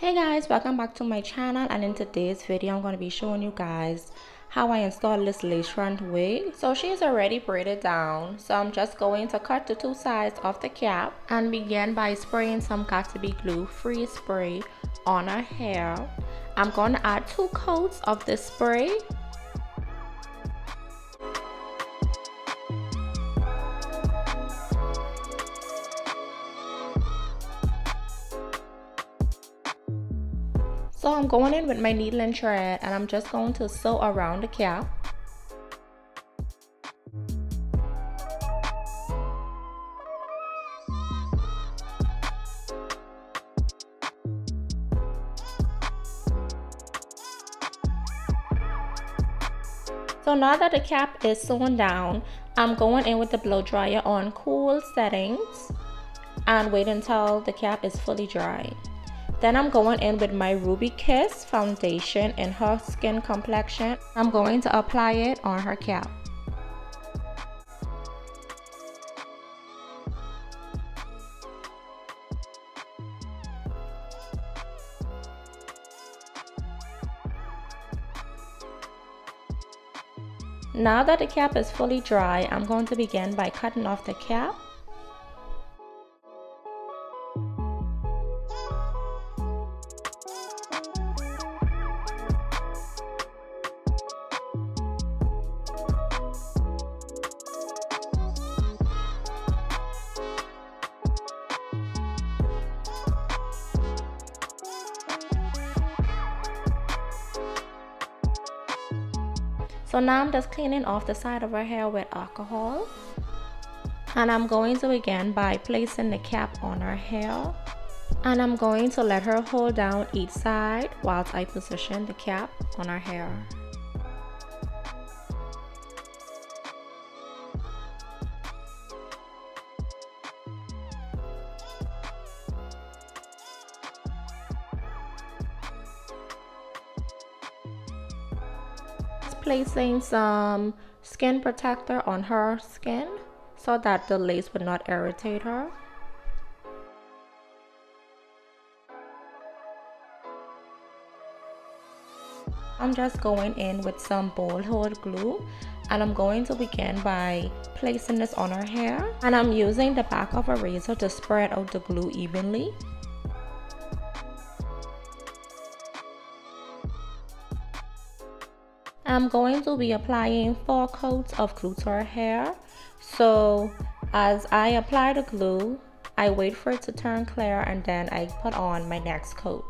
Hey guys, welcome back to my channel and in today's video I'm going to be showing you guys how I installed this lace front wig. So she's already braided down so I'm just going to cut the two sides of the cap and begin by spraying some Got2b glue free spray on her hair. I'm going to add two coats of this spray So I'm going in with my needle and thread and I'm just going to sew around the cap. So now that the cap is sewn down, I'm going in with the blow dryer on cool settings and wait until the cap is fully dry. Then I'm going in with my Ruby Kiss foundation in her skin complexion. I'm going to apply it on her cap. Now that the cap is fully dry, I'm going to begin by cutting off the cap So now I'm just cleaning off the side of her hair with alcohol. And I'm going to begin by placing the cap on her hair. And I'm going to let her hold down each side whilst I position the cap on her hair. Placing some skin protector on her skin so that the lace would not irritate her. I'm just going in with some Bold Hold glue and I'm going to begin by placing this on her hair and I'm using the back of a razor to spread out the glue evenly. I'm going to be applying four coats of glue to her hair. So as I apply the glue, I wait for it to turn clear and then I put on my next coat.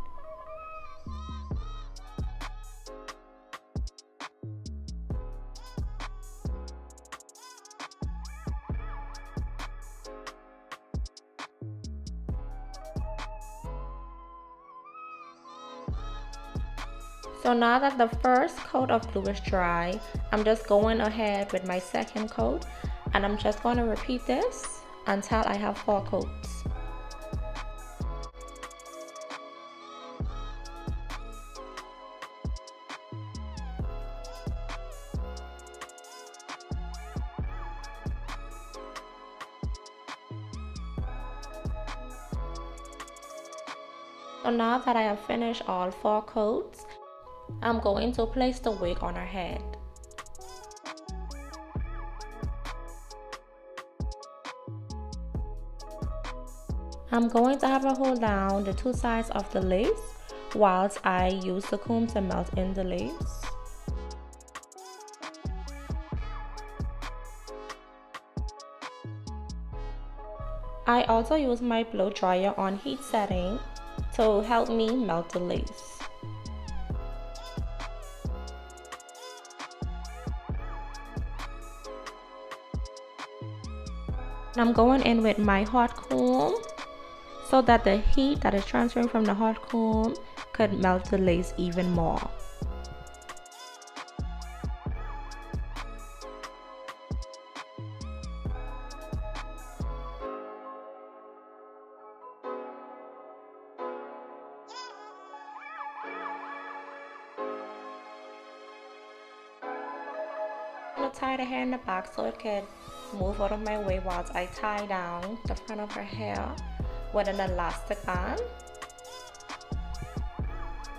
So now that the first coat of glue is dry, I'm just going ahead with my second coat and I'm just going to repeat this until I have four coats. So now that I have finished all four coats, I'm going to place the wig on her head. I'm going to have her hold down the two sides of the lace whilst I use the comb to melt in the lace. I also use my blow dryer on heat setting to help me melt the lace. I'm going in with my hot comb so that the heat that is transferring from the hot comb could melt the lace even more. Tie the hair in the back so it could move out of my way whilst I tie down the front of her hair with an elastic band.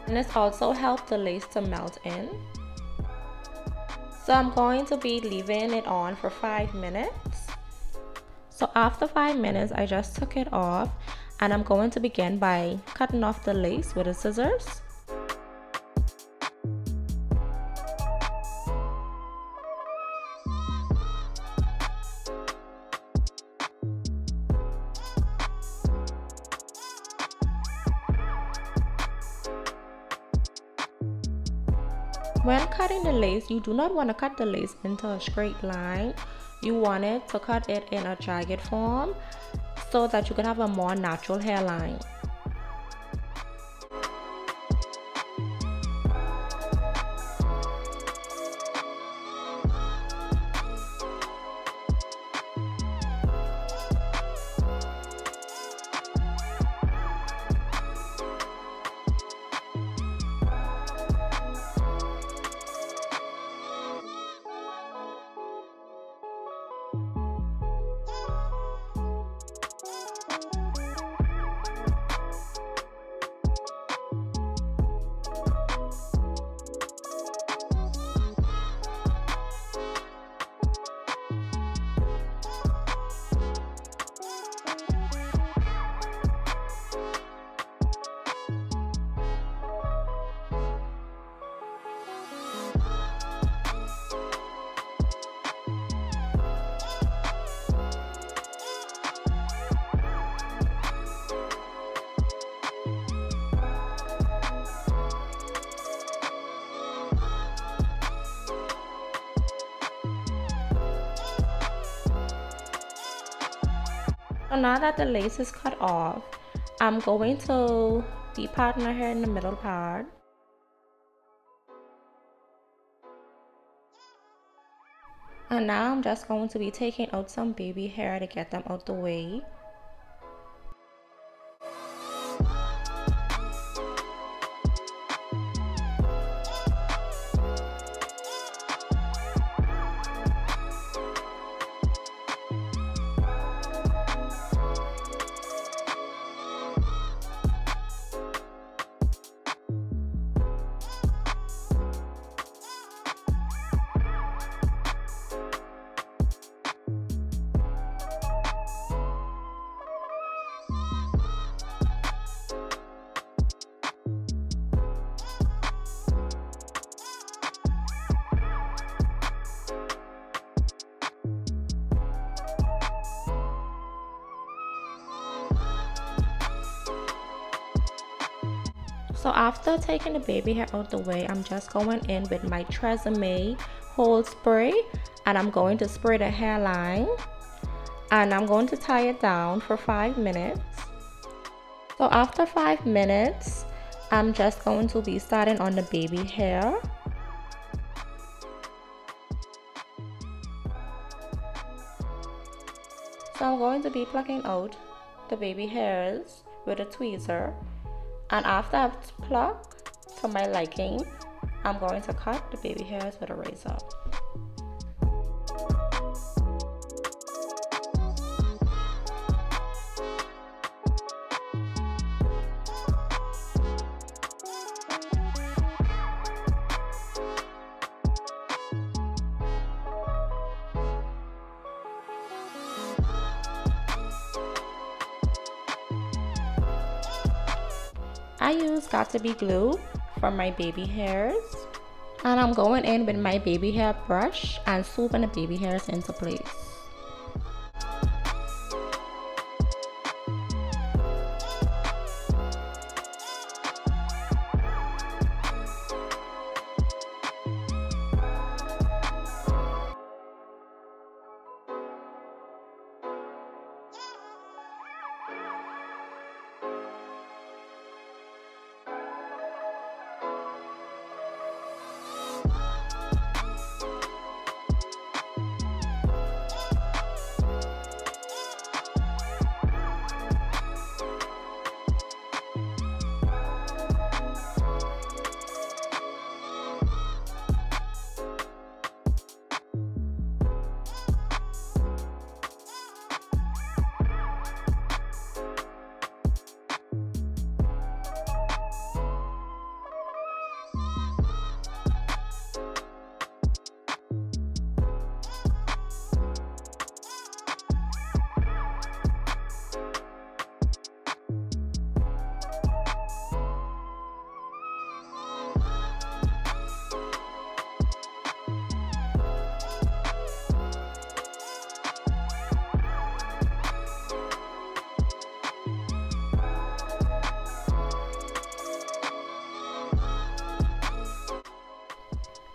and this also helped the lace to melt in. So I'm going to be leaving it on for 5 minutes. So after 5 minutes I just took it off and I'm going to begin by cutting off the lace with the scissors. When cutting the lace, you do not want to cut the lace into a straight line. You want it to cut it in a jagged form so that you can have a more natural hairline. So now that the lace is cut off, I'm going to depart my hair in the middle part. And now I'm just going to be taking out some baby hair to get them out the way. So after taking the baby hair out the way, I'm just going in with my Tresemme Hold Spray and I'm going to spray the hairline and I'm going to tie it down for 5 minutes. So after 5 minutes, I'm just going to be starting on the baby hair. So I'm going to be plucking out the baby hairs with a tweezer and after I've plucked to my liking I'm going to cut the baby hairs with a razor I use Got2b glue for my baby hairs. And I'm going in with my baby hair brush and swooping the baby hairs into place.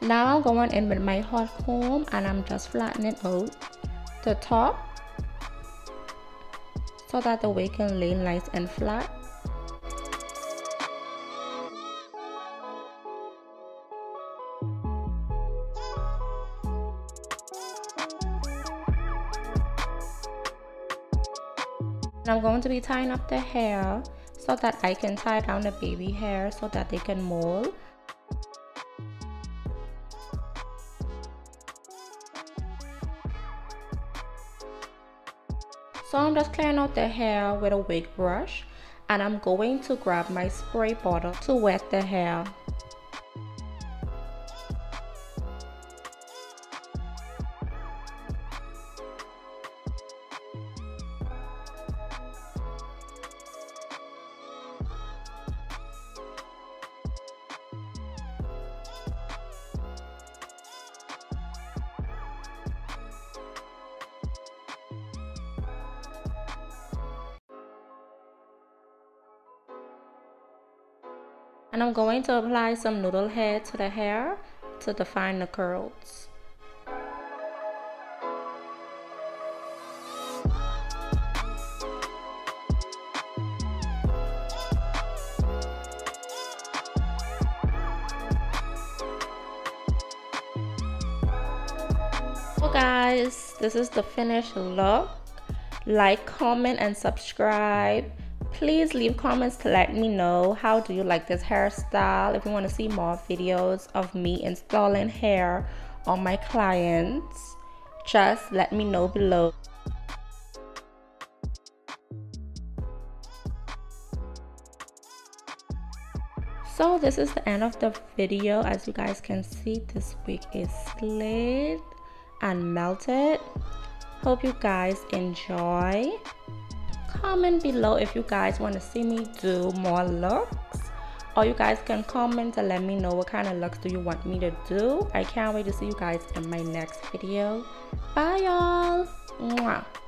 Now I'm going in with my hot comb and I'm just flattening out the top so that the wig can lay nice and flat. I'm going to be tying up the hair so that I can tie down the baby hair so that they can mold. So I'm just clearing out the hair with a wig brush and I'm going to grab my spray bottle to wet the hair. And I'm going to apply some noodle hair to the hair to define the curls. So guys, this is the finished look. Like, comment, and subscribe please leave comments to let me know how do you like this hairstyle. If you want to see more videos of me installing hair on my clients just let me know below. So this is the end of the video. As you guys can see this wig is slid and melted. Hope you guys enjoy comment below if you guys want to see me do more looks. Or you guys can comment and let me know what kind of looks do you want me to do. I can't wait to see you guys in my next video. Bye y'all